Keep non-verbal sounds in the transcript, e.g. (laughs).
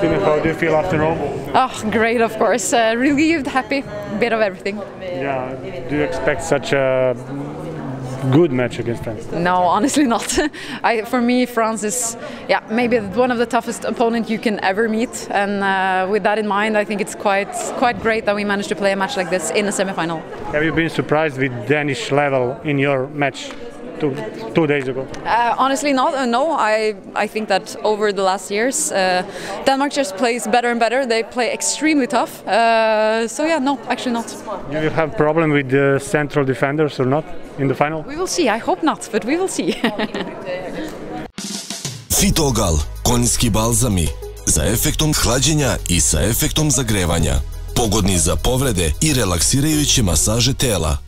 How do you feel after all? Oh, great, of course. Uh, relieved, happy, bit of everything. Yeah, do you expect such a good match against France? No, honestly not. (laughs) I, for me, France is, yeah, maybe one of the toughest opponent you can ever meet. And uh, with that in mind, I think it's quite quite great that we managed to play a match like this in a semi-final. Have you been surprised with Danish level in your match two, two days ago? Uh, honestly, not. Uh, no, I I think that over the last years, uh, Denmark just plays better and better. They play extremely tough. Uh, so yeah, no, actually not. Do you have problem with the central defenders or not in the final? We will see. I hope not, but we will see. (laughs) Fitogal, konjski balzami, za efektom hlađenja i sa efektom zagrevanja. Pogodni za povrede i relaksirajuće masaže tela.